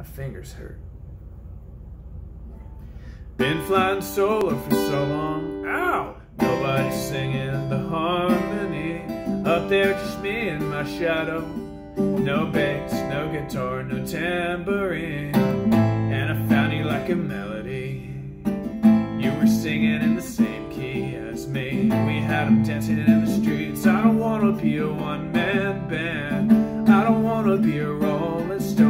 My fingers hurt. Been flying solo for so long. Ow! Nobody's singing the harmony. Up there, just me and my shadow. No bass, no guitar, no tambourine. And I found you like a melody. You were singing in the same key as me. We had them dancing in the streets. I don't wanna be a one man band. I don't wanna be a rolling stone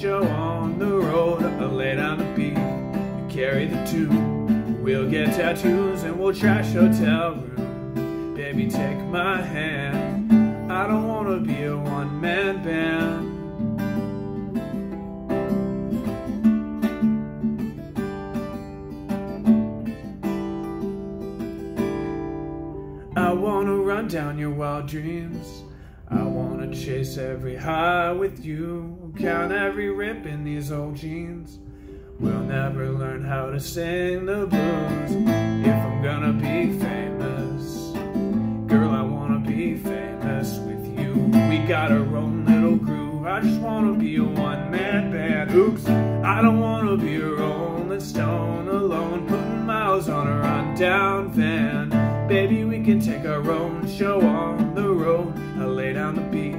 show on the road. I'll lay down the beat, you carry the tune. We'll get tattoos and we'll trash hotel room. Baby, take my hand. I don't wanna be a one man band. I wanna run down your wild dreams. I chase every high with you. Count every rip in these old jeans. We'll never learn how to sing the blues. If I'm gonna be famous, girl, I wanna be famous with you. We got our own little crew. I just wanna be a one man band. Oops, I don't wanna be a rolling stone alone, putting miles on a rundown van. Baby, we can take our own show on the road. I lay down the beat,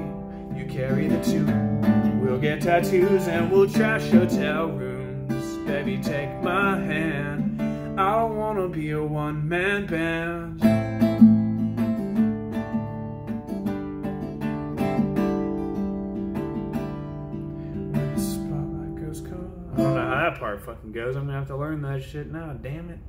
you carry the tune. We'll get tattoos and we'll trash hotel rooms. Baby, take my hand. I don't wanna be a one man band. I don't know how that part fucking goes. I'm gonna have to learn that shit now. Damn it.